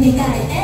みたい